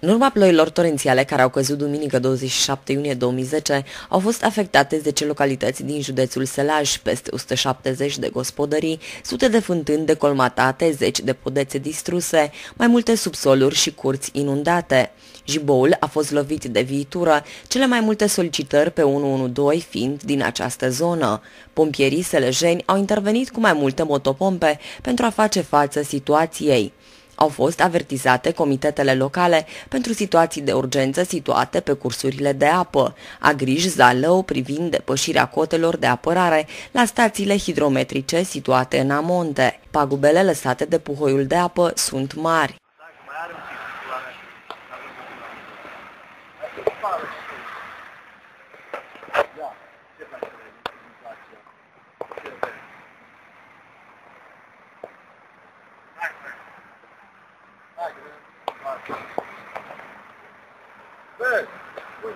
În urma ploilor torențiale care au căzut duminică 27 iunie 2010, au fost afectate 10 localități din județul Sălaj, peste 170 de gospodării, sute de fântâni decolmatate, 10 de podețe distruse, mai multe subsoluri și curți inundate. Jiboul a fost lovit de viitură, cele mai multe solicitări pe 112 fiind din această zonă. Pompierii selejeni au intervenit cu mai multe motopompe pentru a face față situației. Au fost avertizate comitetele locale pentru situații de urgență situate pe cursurile de apă, Agrij Zalău privind depășirea cotelor de apărare la stațiile hidrometrice situate în amonte. Pagubele lăsate de puhoiul de apă sunt mari.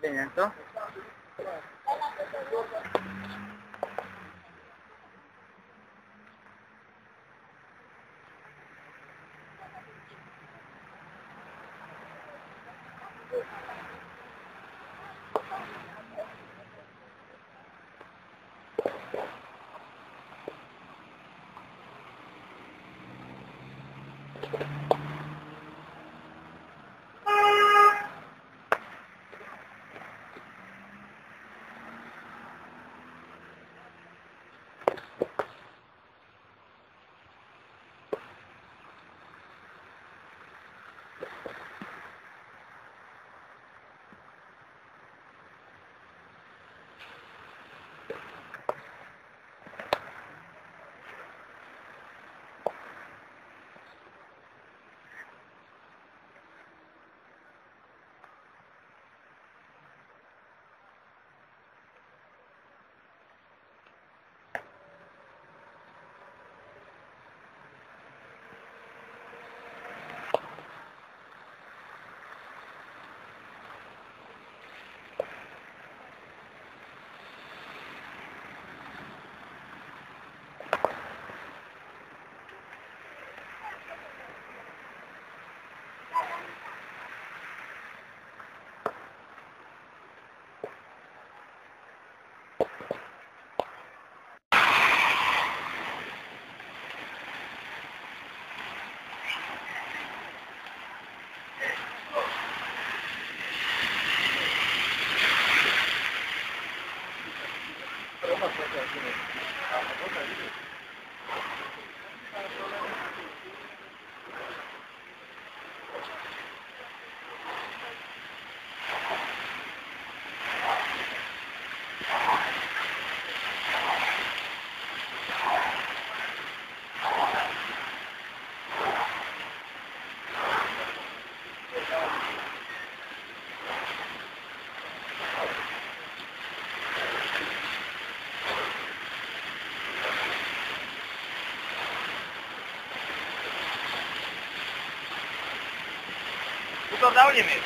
Bem, então. dodał limit.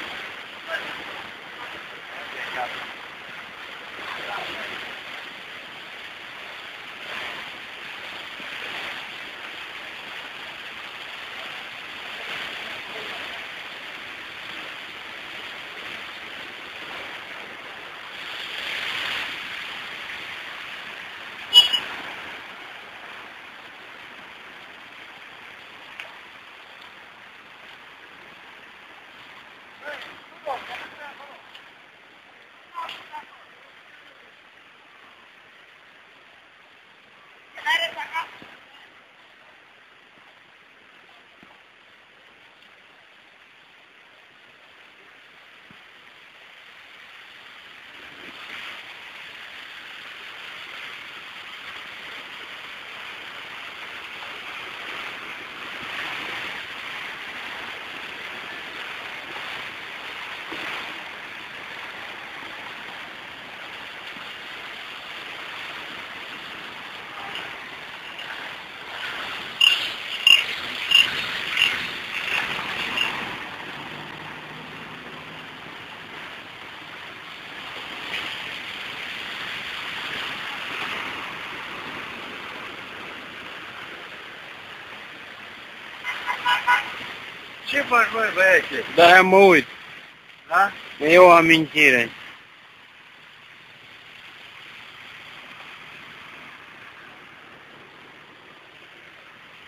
Ce faci, băi, băieți? Da, mă uit. Da? E o amintire.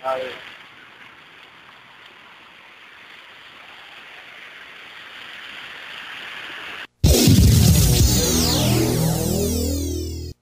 Are.